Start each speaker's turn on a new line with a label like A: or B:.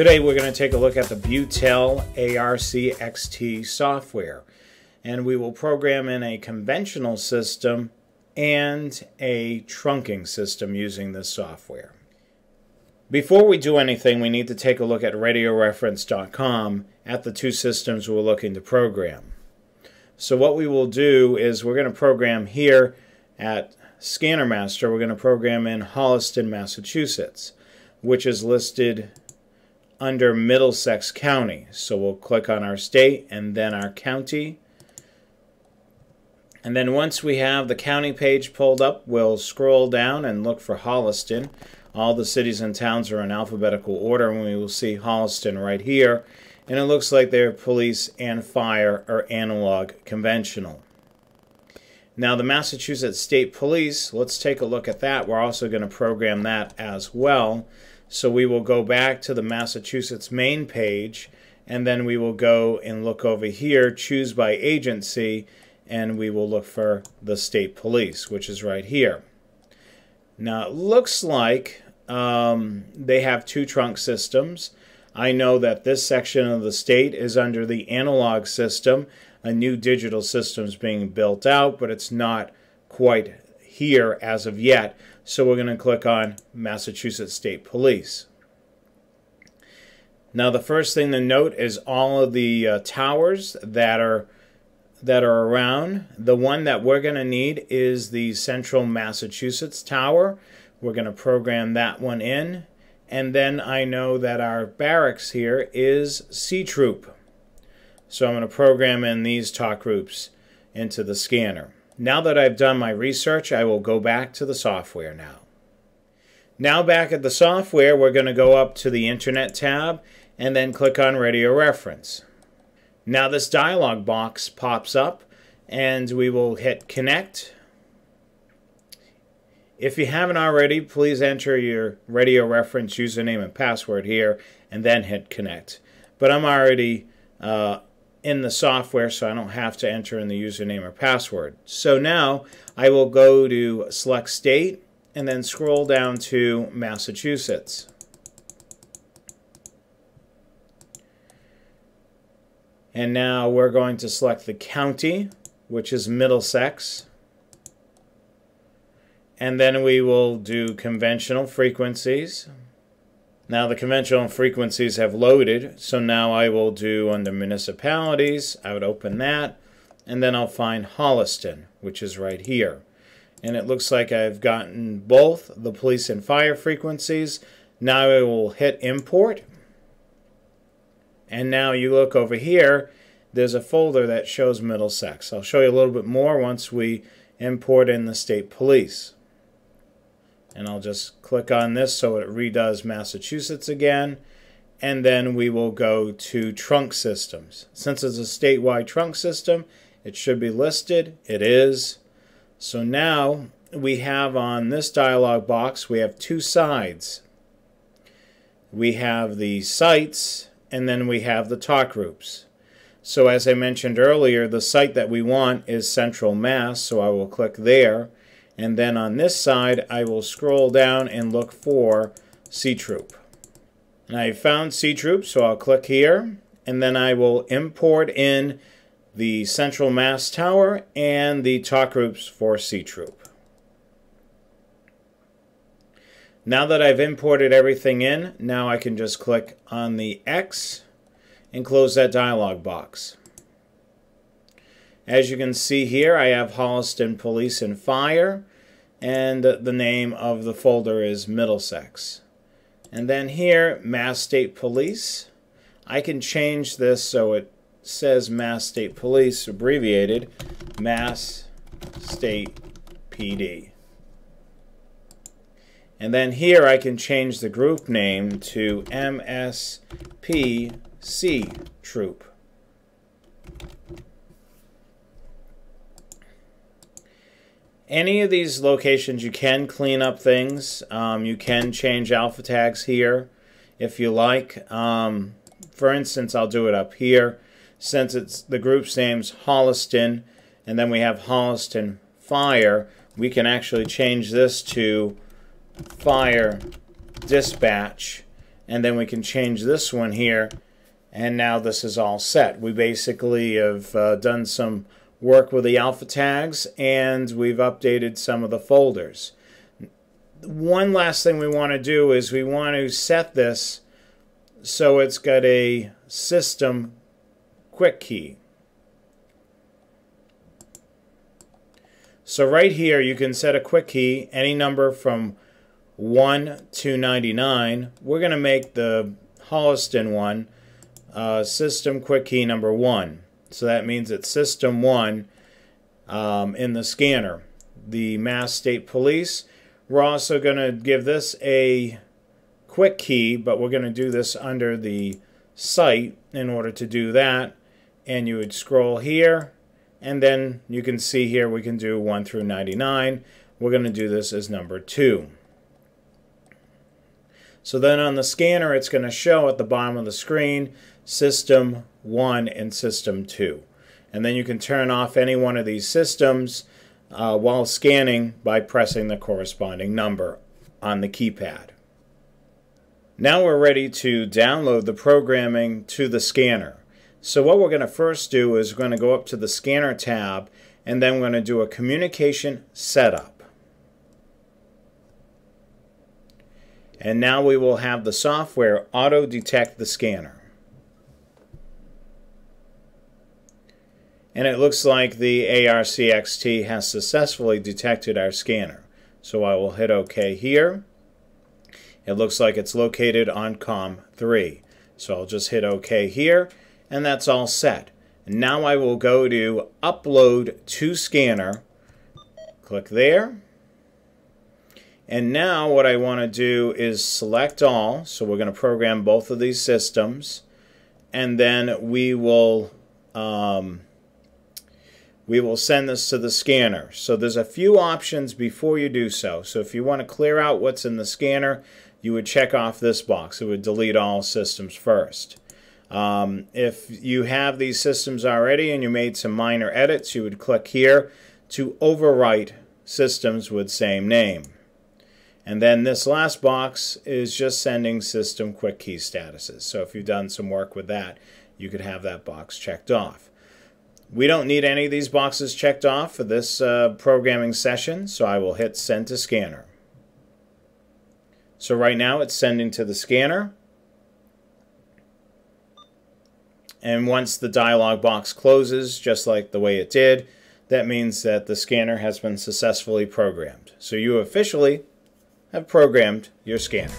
A: Today we're going to take a look at the Butel ARC-XT software and we will program in a conventional system and a trunking system using this software. Before we do anything we need to take a look at radioreference.com at the two systems we're looking to program. So what we will do is we're going to program here at Scanner Master, we're going to program in Holliston, Massachusetts, which is listed under Middlesex County. So we'll click on our state and then our county. And then once we have the county page pulled up, we'll scroll down and look for Holliston. All the cities and towns are in alphabetical order, and we will see Holliston right here. And it looks like their police and fire are analog conventional. Now, the Massachusetts State Police, let's take a look at that. We're also going to program that as well. So we will go back to the Massachusetts main page and then we will go and look over here, choose by agency, and we will look for the state police, which is right here. Now it looks like um, they have two trunk systems. I know that this section of the state is under the analog system. A new digital system is being built out, but it's not quite here as of yet. So we're going to click on Massachusetts State Police. Now the first thing to note is all of the uh, towers that are that are around. The one that we're going to need is the Central Massachusetts Tower. We're going to program that one in. And then I know that our barracks here is C Troop. So I'm going to program in these talk groups into the scanner. Now that I've done my research, I will go back to the software now. Now back at the software, we're going to go up to the Internet tab and then click on Radio Reference. Now this dialog box pops up and we will hit Connect. If you haven't already, please enter your radio reference username and password here and then hit Connect. But I'm already uh, in the software so I don't have to enter in the username or password. So now I will go to select state and then scroll down to Massachusetts. And now we're going to select the county, which is Middlesex. And then we will do conventional frequencies. Now the conventional frequencies have loaded, so now I will do under municipalities, I would open that, and then I'll find Holliston, which is right here. And it looks like I've gotten both the police and fire frequencies. Now I will hit import. And now you look over here, there's a folder that shows Middlesex. I'll show you a little bit more once we import in the state police and I'll just click on this so it redoes Massachusetts again and then we will go to trunk systems. Since it's a statewide trunk system, it should be listed. It is. So now we have on this dialog box, we have two sides. We have the sites and then we have the talk groups. So as I mentioned earlier, the site that we want is Central Mass, so I will click there. And then on this side, I will scroll down and look for C Troop. And I found C Troop, so I'll click here. And then I will import in the Central Mass Tower and the talk groups for C Troop. Now that I've imported everything in, now I can just click on the X and close that dialog box. As you can see here, I have Holliston Police and Fire, and the name of the folder is Middlesex. And then here, Mass State Police. I can change this so it says Mass State Police, abbreviated, Mass State PD. And then here I can change the group name to MSPC Troop. Any of these locations you can clean up things. Um, you can change alpha tags here if you like. Um, for instance, I'll do it up here. Since it's the group's name's Holliston, and then we have Holliston Fire, we can actually change this to Fire Dispatch, and then we can change this one here and now this is all set. We basically have uh, done some work with the alpha tags and we've updated some of the folders. One last thing we want to do is we want to set this so it's got a system quick key. So right here you can set a quick key, any number from 1 to 99. We're going to make the Holliston one uh, system quick key number 1. So that means it's system 1 um, in the scanner. The Mass State Police, we're also going to give this a quick key, but we're going to do this under the site in order to do that. And you would scroll here, and then you can see here we can do 1 through 99. We're going to do this as number 2. So then on the scanner, it's going to show at the bottom of the screen System 1 and System 2. And then you can turn off any one of these systems uh, while scanning by pressing the corresponding number on the keypad. Now we're ready to download the programming to the scanner. So what we're going to first do is we're going to go up to the Scanner tab and then we're going to do a Communication Setup. And now we will have the software auto-detect the scanner. And it looks like the ARCXT has successfully detected our scanner. So I will hit OK here. It looks like it's located on COM3. So I'll just hit OK here, and that's all set. Now I will go to Upload to Scanner. Click there. And now what I want to do is select all. So we're going to program both of these systems. And then we will um, we will send this to the scanner. So there's a few options before you do so. So if you want to clear out what's in the scanner, you would check off this box. It would delete all systems first. Um, if you have these systems already and you made some minor edits, you would click here to overwrite systems with same name. And then this last box is just sending system quick key statuses. So if you've done some work with that, you could have that box checked off. We don't need any of these boxes checked off for this uh, programming session, so I will hit Send to Scanner. So right now it's sending to the scanner. And once the dialog box closes, just like the way it did, that means that the scanner has been successfully programmed. So you officially have programmed your scanner.